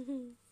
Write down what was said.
Mm-hmm.